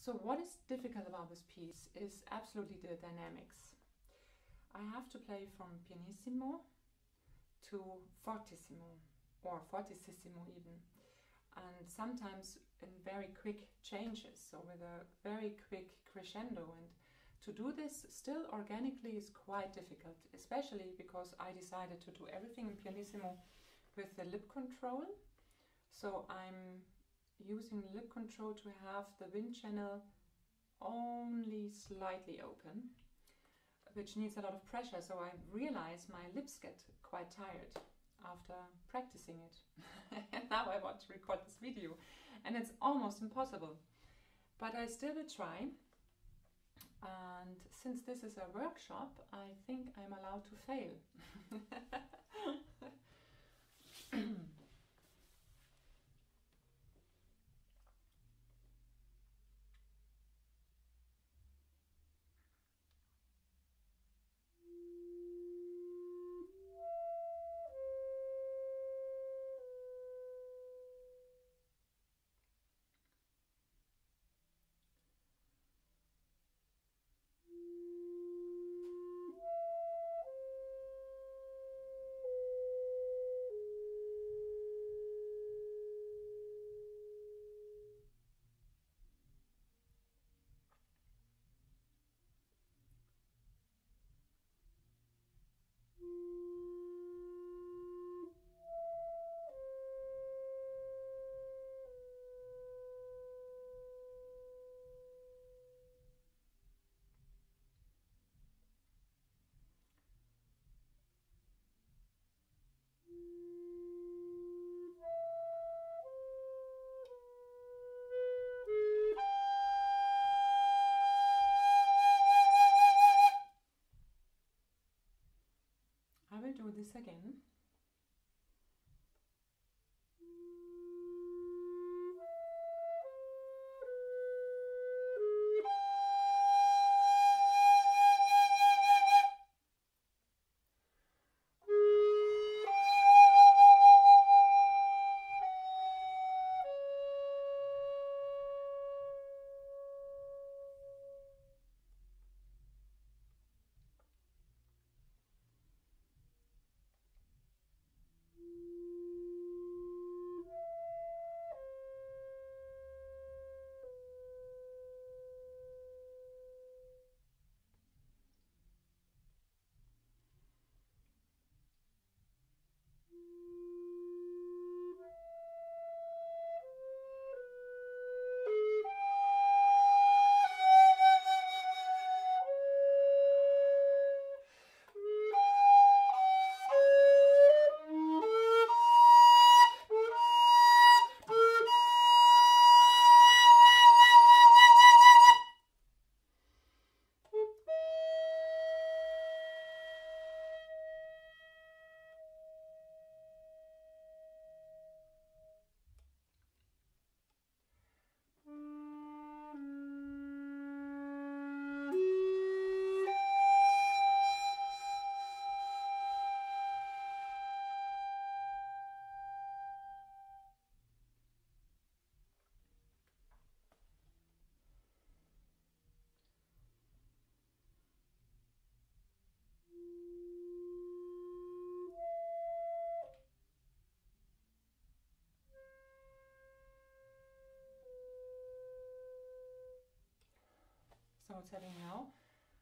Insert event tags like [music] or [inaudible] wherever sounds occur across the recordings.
so what is difficult about this piece is absolutely the dynamics. I have to play from pianissimo to fortissimo or fortissimo even and sometimes in very quick changes so with a very quick crescendo and to do this still organically is quite difficult especially because I decided to do everything in pianissimo with the lip control so I'm using lip control to have the wind channel only slightly open which needs a lot of pressure so I realize my lips get quite tired after practicing it. [laughs] and now I want to record this video and it's almost impossible. But I still will try. And since this is a workshop, I think I'm allowed to fail. [laughs] [coughs] [coughs] this again. What's happening now?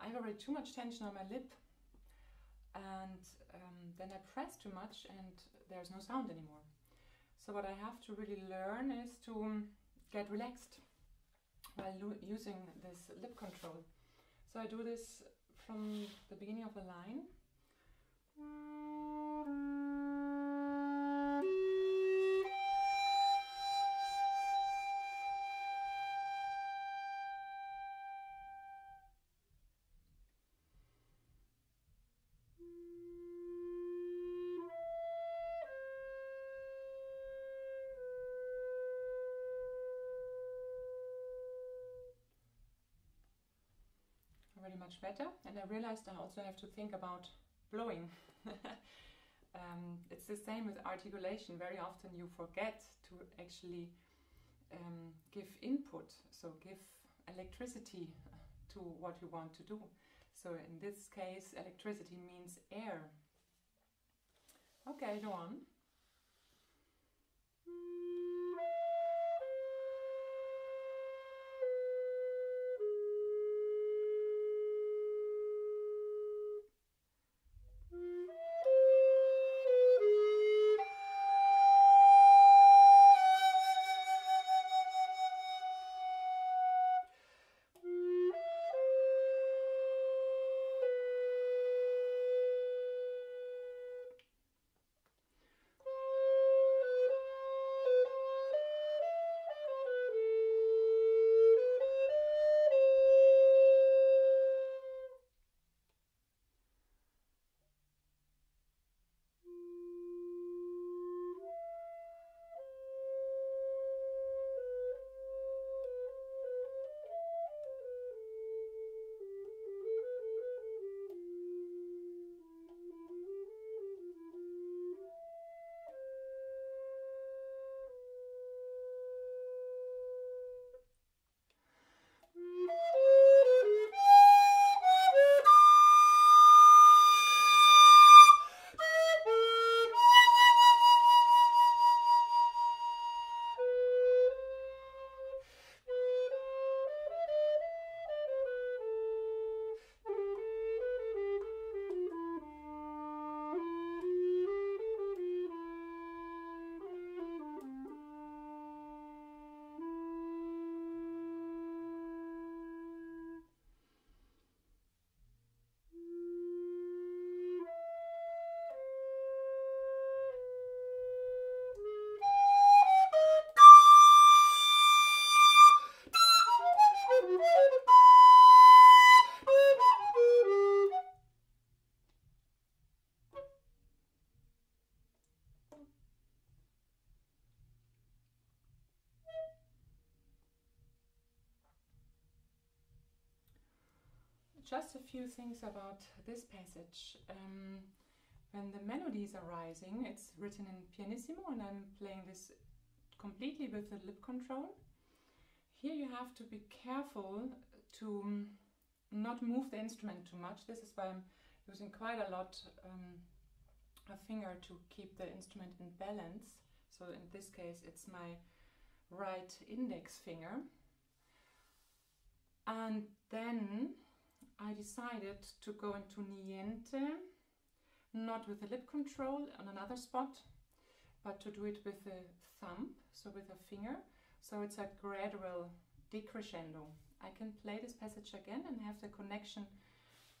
I have already too much tension on my lip and um, then I press too much and there's no sound anymore. So what I have to really learn is to um, get relaxed while using this lip control. So I do this from the beginning of the line. already much better and I realized I also have to think about blowing. [laughs] um, it's the same with articulation. Very often you forget to actually um, give input, so give electricity to what you want to do. So in this case, electricity means air. Okay, go on. Just a few things about this passage. Um, when the melodies are rising, it's written in pianissimo, and I'm playing this completely with the lip control. Here you have to be careful to not move the instrument too much. This is why I'm using quite a lot um, a finger to keep the instrument in balance. So in this case, it's my right index finger. And then I decided to go into niente, not with the lip control on another spot, but to do it with the thumb, so with a finger. So it's a gradual decrescendo. I can play this passage again and have the connection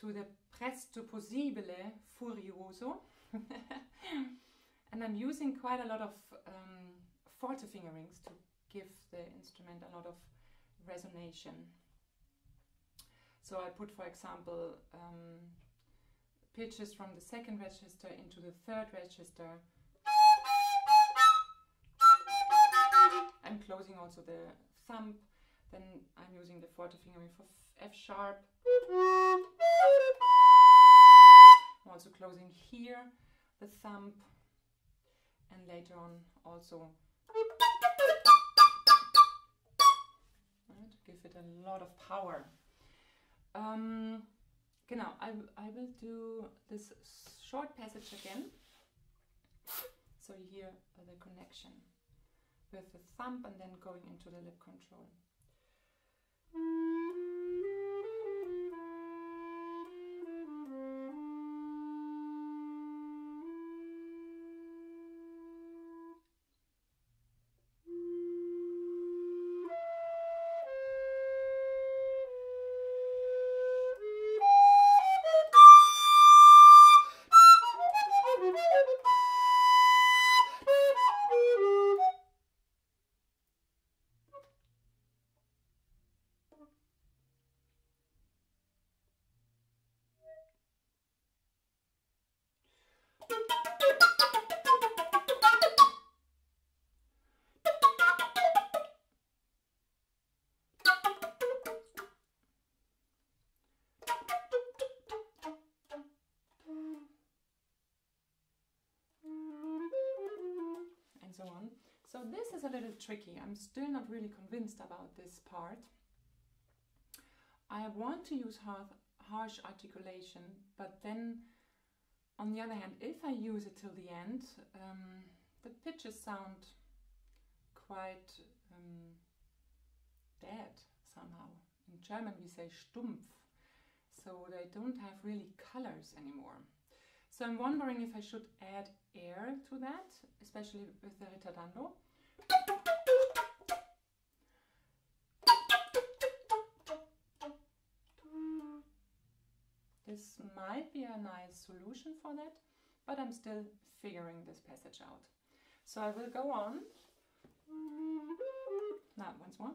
to the presto possibile furioso. [laughs] and I'm using quite a lot of um, forte fingerings to give the instrument a lot of resonation. So I put, for example, um, pitches from the second register into the third register. I'm closing also the thumb. Then I'm using the forte fingering for F sharp. I'm also closing here the thumb and later on also to give it a lot of power. Um, genau, I, I will do this short passage again. So you hear uh, the connection with the thumb and then going into the lip control. So this is a little tricky. I'm still not really convinced about this part. I want to use harsh articulation, but then on the other hand, if I use it till the end, um, the pitches sound quite um, dead somehow. In German we say stumpf, so they don't have really colors anymore. So I'm wondering if I should add air to that, especially with the ritardando. This might be a nice solution for that, but I'm still figuring this passage out. So I will go on. Now, once more.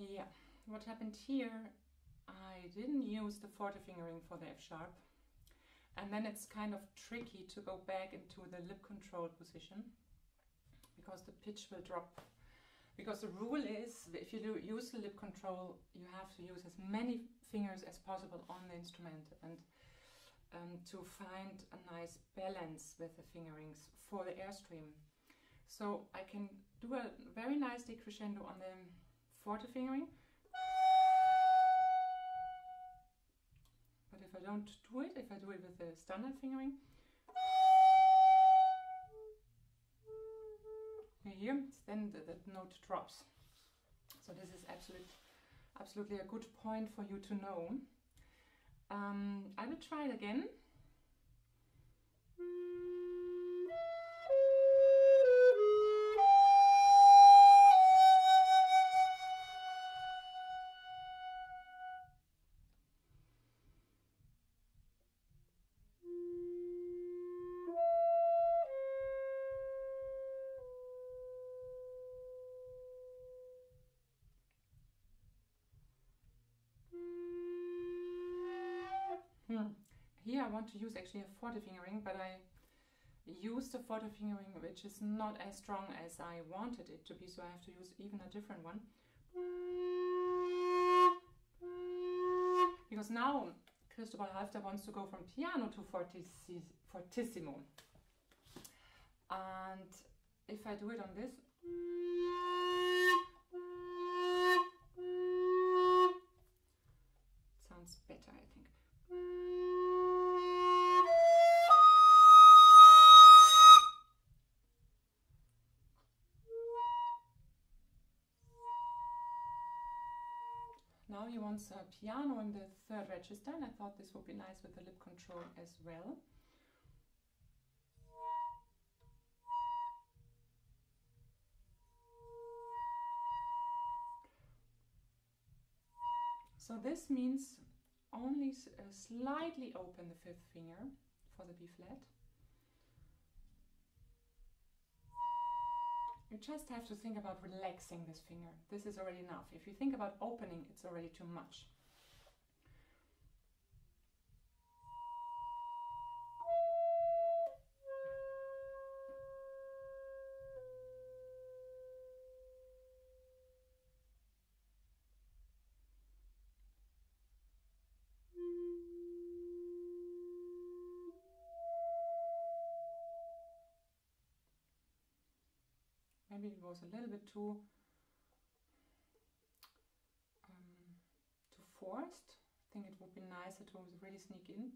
Yeah, what happened here, I didn't use the forte fingering for the F sharp. And then it's kind of tricky to go back into the lip control position because the pitch will drop. Because the rule is, if you use the lip control, you have to use as many fingers as possible on the instrument and um, to find a nice balance with the fingerings for the airstream. So I can do a very nice decrescendo on the forte fingering. But if I don't do it, if I do it with the standard fingering, here, then the, the note drops. So this is absolute, absolutely a good point for you to know. Um, I will try it again. Hmm. here I want to use actually a forte fingering, but I used a forte fingering which is not as strong as I wanted it to be, so I have to use even a different one. Because now Cristóbal Halffter wants to go from piano to fortissimo. And if I do it on this, piano in the third register and I thought this would be nice with the lip control as well. So this means only uh, slightly open the fifth finger for the B flat. You just have to think about relaxing this finger. This is already enough. If you think about opening, it's already too much. Maybe it was a little bit too um, too forced. I think it would be nicer to really sneak in.